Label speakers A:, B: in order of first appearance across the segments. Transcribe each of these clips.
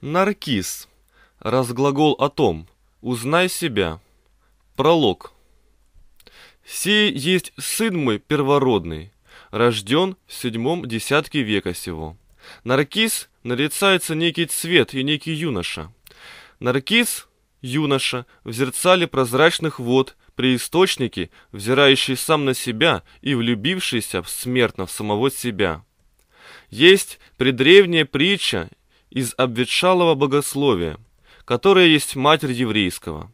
A: Наркиз. Разглагол о том. Узнай себя. Пролог. Сей есть сын мой первородный, рожден в седьмом десятке века сего. Наркиз нарицается некий цвет и некий юноша. Наркиз, юноша, в зерцале прозрачных вод, при источнике, взирающий сам на себя и влюбившийся смертно в самого себя. Есть предревняя притча из обветшалого богословия, которая есть матерь еврейского.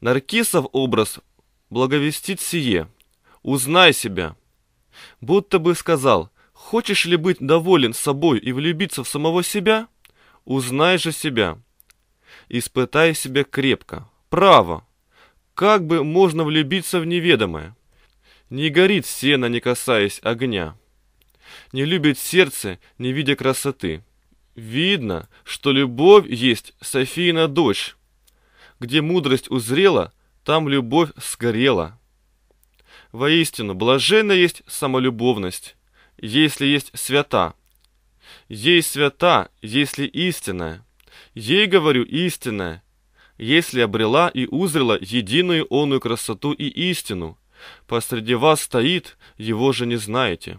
A: Наркисов образ благовестит сие. Узнай себя. Будто бы сказал, хочешь ли быть доволен собой и влюбиться в самого себя? Узнай же себя. Испытай себя крепко. Право. Как бы можно влюбиться в неведомое? Не горит сено, не касаясь огня. Не любит сердце, не видя красоты. Видно, что любовь есть Софийна дочь. Где мудрость узрела, там любовь сгорела. Воистину, блаженна есть самолюбовность, если есть свята. Ей свята, если истинная. Ей, говорю, истинная, если обрела и узрела единую онную красоту и истину. Посреди вас стоит, его же не знаете.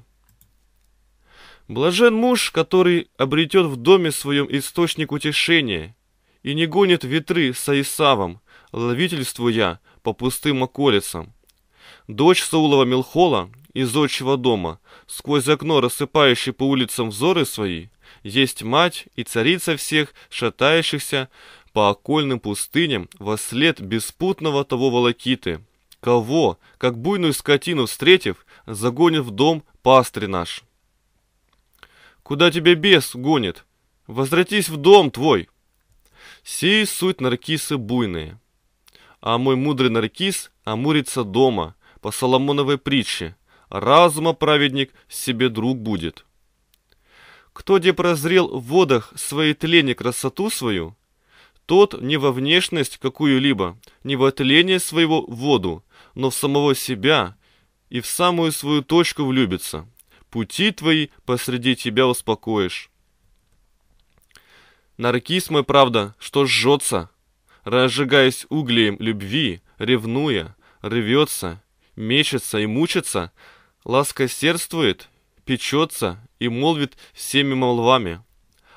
A: Блажен муж, который обретет в доме своем источник утешения и не гонит ветры с Исавом, ловительствуя по пустым околицам. Дочь Саулова Милхола из отчего дома, сквозь окно рассыпающей по улицам взоры свои, есть мать и царица всех шатающихся по окольным пустыням во след беспутного того волокиты, кого, как буйную скотину встретив, загонит в дом пастырь наш. Куда тебя бес гонит? Возвратись в дом твой. Сей суть наркисы буйные. А мой мудрый наркис амурится дома, по Соломоновой притче. Разума праведник себе друг будет. Кто где прозрел в водах своей тлени красоту свою, тот не во внешность какую-либо, не во тление своего воду, но в самого себя и в самую свою точку влюбится пути твои посреди тебя успокоишь. Наркис мой, правда, что жжется, разжигаясь углеем любви, ревнуя, рвется, мечется и мучится, ласкосердствует, печется и молвит всеми молвами.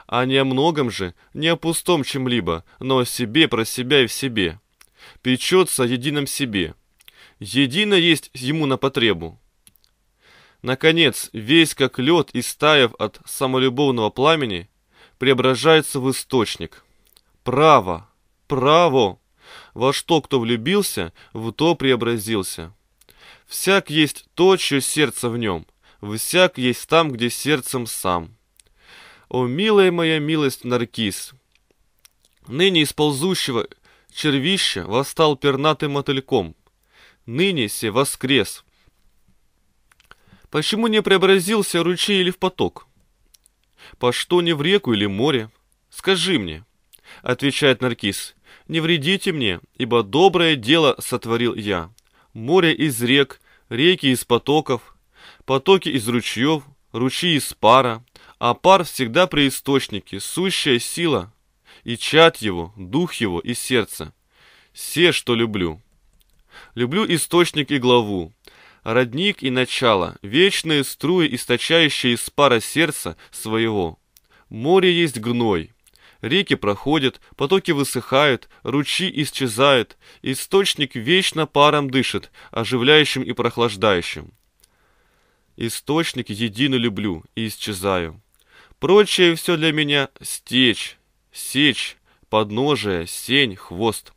A: А не о многом же, не о пустом чем-либо, но о себе, про себя и в себе. Печется о едином себе. Едино есть ему на потребу. Наконец, весь как лед, истаяв от самолюбовного пламени, преображается в источник. Право, право! Во что кто влюбился, в то преобразился. Всяк есть то, чье сердце в нем, всяк есть там, где сердцем сам. О, милая моя милость, Наркис! Ныне из ползущего червища восстал пернатым мотыльком. Ныне се воскрес — Почему не преобразился ручей или в поток? По что не в реку или море? Скажи мне, отвечает Наркис, не вредите мне, ибо доброе дело сотворил я. Море из рек, реки из потоков, потоки из ручьев, ручьи из пара, а пар всегда при источнике, сущая сила, и чад его, дух его и сердце. Все, что люблю. Люблю источник и главу, родник и начало, вечные струи, источающие из пара сердца своего. Море есть гной. Реки проходят, потоки высыхают, ручьи исчезают, источник вечно паром дышит, оживляющим и прохлаждающим. Источник едино люблю и исчезаю. Прочее все для меня стечь, сечь, подножие, сень, хвост.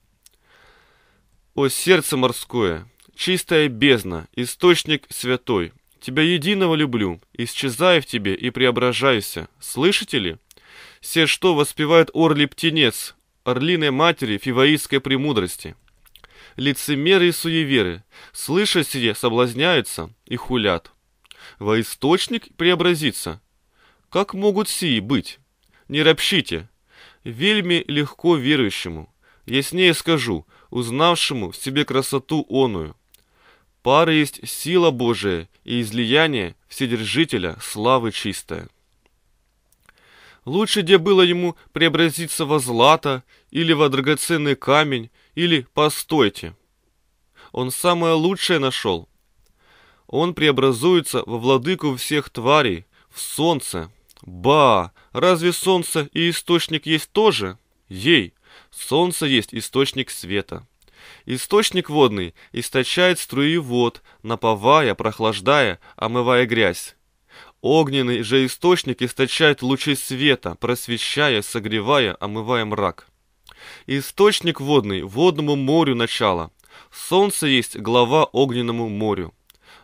A: О сердце морское, чистая бездна, источник святой. Тебя единого люблю, исчезаю в тебе и преображаюся. Слышите ли? Все, что воспевает орли птенец, орлиной матери фиваистской премудрости. Лицемеры и суеверы, слыша сие, соблазняются и хулят. Во источник преобразится. Как могут сии быть? Не ропщите. Вельми легко верующему. Яснее скажу, узнавшему в себе красоту оную. Пара есть сила Божия и излияние Вседержителя славы чистая. Лучше, где было ему преобразиться во злато, или во драгоценный камень, или постойте. Он самое лучшее нашел. Он преобразуется во владыку всех тварей, в солнце. Ба! Разве солнце и источник есть тоже? Ей! Солнце есть источник света. Источник водный источает струи вод, наповая, прохлаждая, омывая грязь. Огненный же источник источает лучи света, просвещая, согревая, омывая мрак. Источник водный, водному морю начало. Солнце есть глава огненному морю.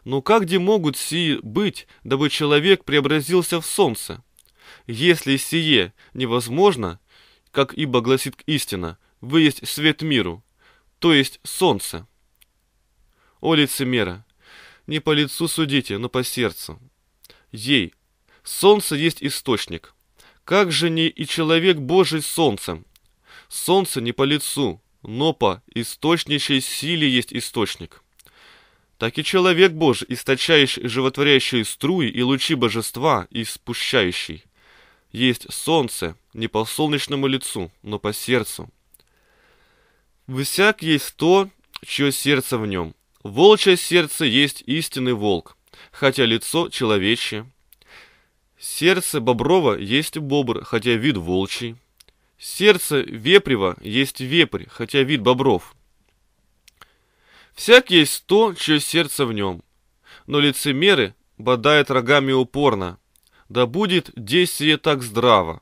A: Но как где могут сии быть, дабы человек преобразился в солнце? Если сие невозможно, как ибо гласит истина, вы есть свет миру, то есть солнце. О лицемера, не по лицу судите, но по сердцу. Ей, солнце есть источник. Как же не и человек Божий солнцем? Солнце не по лицу, но по источничей силе есть источник. Так и человек Божий, источающий животворящие струи и лучи божества, и спущающий. Есть солнце не по солнечному лицу, но по сердцу. Всяк есть то, чье сердце в нем. Волчье сердце есть истинный волк, хотя лицо человечье. Сердце боброва есть бобр, хотя вид волчий. Сердце вепрева есть вепрь, хотя вид бобров. Всяк есть то, чье сердце в нем. Но лицемеры бодают рогами упорно. Да будет действие так здраво.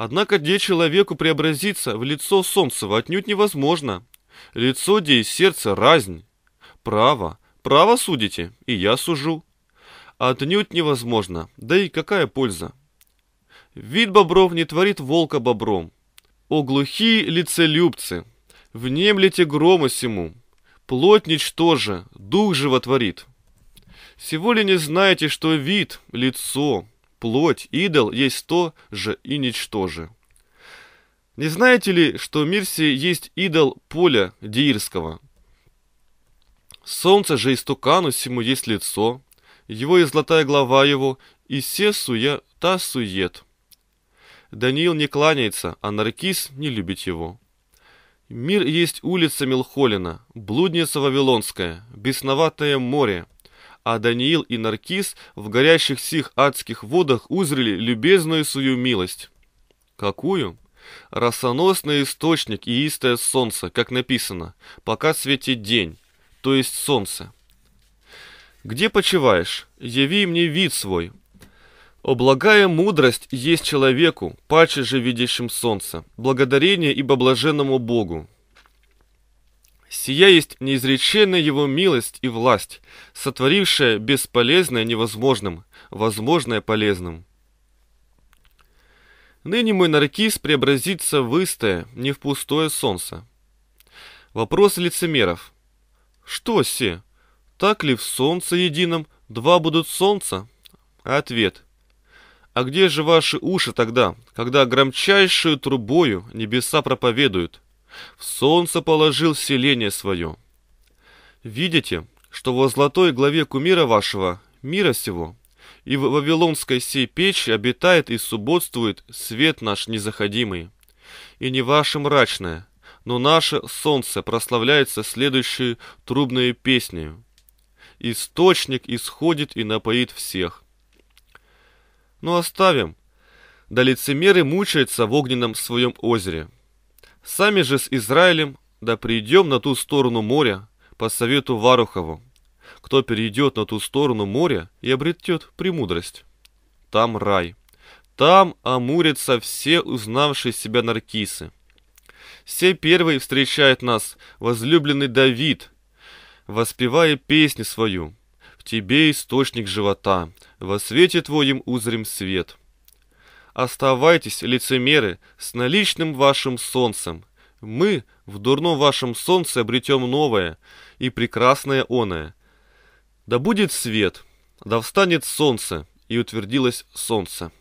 A: Однако где человеку преобразиться в лицо солнцева отнюдь невозможно. Лицо, где и сердце разнь. Право, право судите, и я сужу. Отнюдь невозможно, да и какая польза? Вид бобров не творит волка бобром. О глухие лицелюбцы, внемлите грома сему, плоть ничтоже, дух животворит. Всего ли не знаете, что вид, лицо, плоть, идол есть то же и ничтоже? Не знаете ли, что в Мирсе есть идол поля Диирского? Солнце же истукану сему есть лицо, его и золотая глава его, и все суя та сует. Даниил не кланяется, а Наркис не любит его. Мир есть улица Мелхолина, блудница Вавилонская, бесноватое море, а Даниил и Наркис в горящих сих адских водах узрели любезную свою милость. Какую? Росоносный источник и истое солнце, как написано, пока светит день, то есть солнце. Где почиваешь? Яви мне вид свой, о благая мудрость есть человеку, паче же видящим солнце, благодарение ибо блаженному Богу. Сия есть неизреченная его милость и власть, сотворившая бесполезное невозможным, возможное полезным. Ныне мой наркиз преобразится в истое, не в пустое солнце. Вопрос лицемеров. Что се? Так ли в солнце едином два будут солнца? Ответ – а где же ваши уши тогда, когда громчайшую трубою небеса проповедуют? В солнце положил селение свое. Видите, что во золотой главе кумира вашего, мира сего, и в Вавилонской сей печи обитает и субботствует свет наш незаходимый. И не ваше мрачное, но наше солнце прославляется следующей трубной песней. Источник исходит и напоит всех. Но оставим. Да лицемеры мучаются в огненном своем озере. Сами же с Израилем да придем на ту сторону моря по совету Варухову. Кто перейдет на ту сторону моря и обретет премудрость. Там рай. Там амурятся все узнавшие себя наркисы. Все первый встречает нас возлюбленный Давид, воспевая песню свою. В тебе источник живота, во свете твоем узрим свет. Оставайтесь, лицемеры, с наличным вашим солнцем. Мы в дурном вашем солнце обретем новое и прекрасное оное. Да будет свет, да встанет солнце, и утвердилось солнце.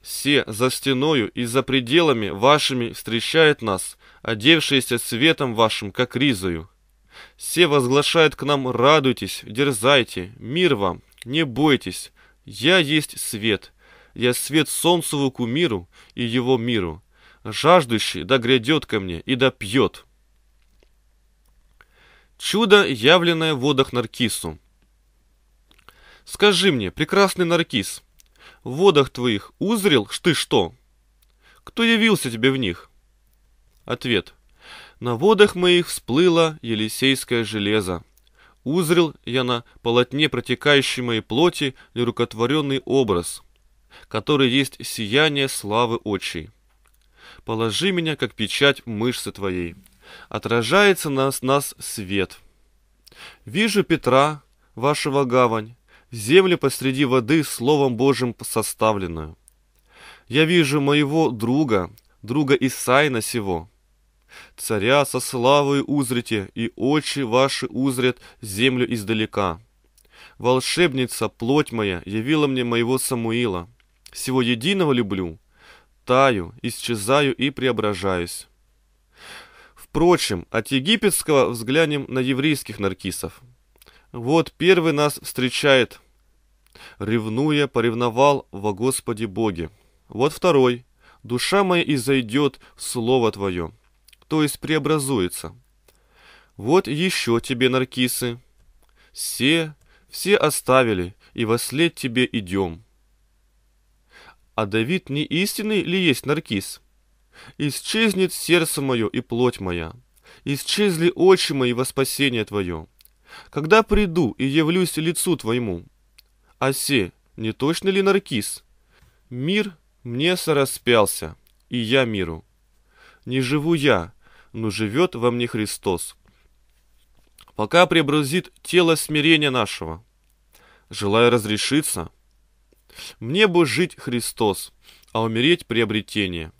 A: Все за стеною и за пределами вашими встречают нас, одевшиеся светом вашим, как ризою. Все возглашают к нам «Радуйтесь, дерзайте, мир вам, не бойтесь, я есть свет, я свет солнцеву кумиру и его миру. Жаждущий да грядет ко мне и да пьет. Чудо, явленное в водах Наркису. Скажи мне, прекрасный Наркис, в водах твоих узрел ты что? Кто явился тебе в них? Ответ. На водах моих всплыло Елисейское железо. Узрел я на полотне протекающей моей плоти нерукотворенный образ, который есть сияние славы очей. Положи меня, как печать мышцы твоей. Отражается нас нас свет. Вижу Петра, вашего гавань, землю посреди воды Словом Божьим составленную. Я вижу моего друга, друга Исаина сего. Царя со славой узрите, и очи ваши узрят землю издалека. Волшебница, плоть моя, явила мне моего Самуила. Всего единого люблю, таю, исчезаю и преображаюсь. Впрочем, от египетского взглянем на еврейских наркисов. Вот первый нас встречает, ревнуя, поревновал во Господе Боге. Вот второй, душа моя изойдет в Слово Твое, то есть преобразуется. Вот еще тебе, наркисы, все, все оставили, и во след тебе идем. А Давид не истинный ли есть наркис? Исчезнет сердце мое и плоть моя, исчезли очи мои во спасение Твое. Когда приду и явлюсь лицу Твоему, осе, не точно ли наркис? Мир мне сораспялся, и я миру. Не живу я, но живет во мне Христос. Пока преобразит тело смирения нашего, желая разрешиться, мне бы жить Христос, а умереть приобретение.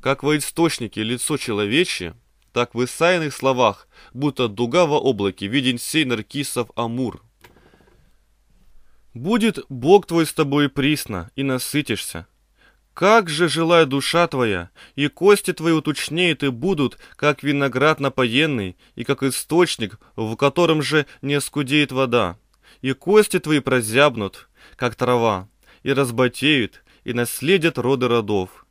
A: Как во источнике лицо человечье, так в Исаиных словах, будто дуга во облаке, виден сей наркисов Амур. Будет Бог твой с тобой присно, и насытишься. Как же желая душа твоя, и кости твои уточнеют и будут, как виноград напоенный, и как источник, в котором же не оскудеет вода. И кости твои прозябнут, как трава, и разбатеют, и наследят роды родов.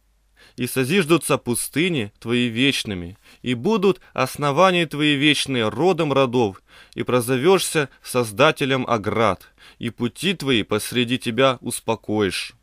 A: И созиждутся пустыни твои вечными, и будут основания твои вечные родом родов, и прозовешься создателем оград, и пути твои посреди тебя успокоишь.